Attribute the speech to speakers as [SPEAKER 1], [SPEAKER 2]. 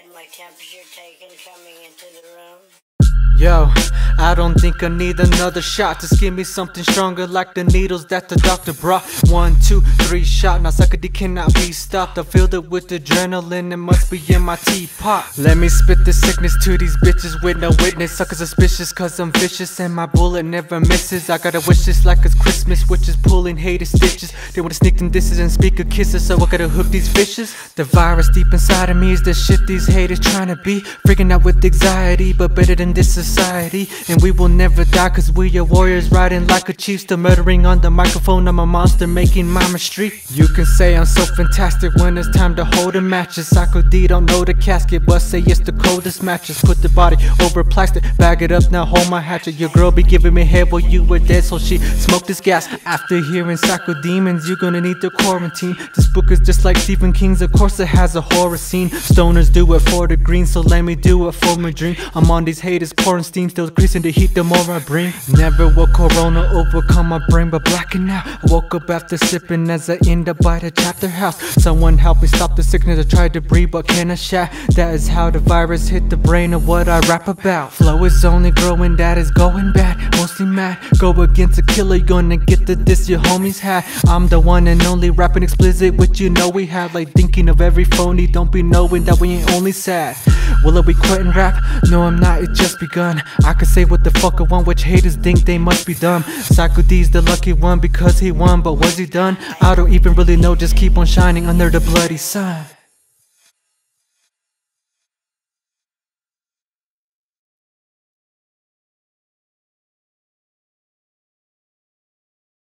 [SPEAKER 1] had my temperature taken coming into the room.
[SPEAKER 2] Yo, I don't think I need another shot. Just give me something stronger like the needles that the doctor brought. One, two, three shot. Now Psycho D cannot be stopped. I filled it with adrenaline. It must be in my teapot. Let me spit the sickness to these bitches with no witness. Suckers suspicious cause I'm vicious and my bullet never misses. I gotta wish this like it's Christmas, which is pulling hated stitches. They wanna sneak them disses and speak of kisses, so I gotta hook these fishes. The virus deep inside of me is the shit these haters trying to be. Freaking out with anxiety, but better than this society And we will never die cause we are warriors riding like a chief Still murdering on the microphone, I'm a monster making mama street. You can say I'm so fantastic when it's time to hold a matches Psycho D don't know the casket but say it's the coldest matches Put the body over plastic, bag it up now hold my hatchet. Your girl be giving me head while you were dead so she smoked this gas. After hearing Psycho Demons you're gonna need the quarantine. This book is just like Stephen King's of course it has a horror scene. Stoners do it for the green so let me do it for my dream. I'm on these haters pouring steam still increasing the heat the more I bring Never will Corona overcome my brain but blacking out I woke up after sipping as I end up by the chapter house. Someone help me stop the sickness I tried to breathe but can't shout? That is how the virus hit the brain of what I rap about. Flow is only growing that is going bad. Mostly mad. Go against a killer gonna get the diss your homies had. I'm the one and only rapping explicit which you know we have Like thinking of every phony don't be knowing that we ain't only sad. Will I be quitting rap? No I'm not it just begun. I could say what the fuck I want which haters think they must be dumb D's the lucky one because he won But was he done? I don't even really know just keep on shining under the bloody sun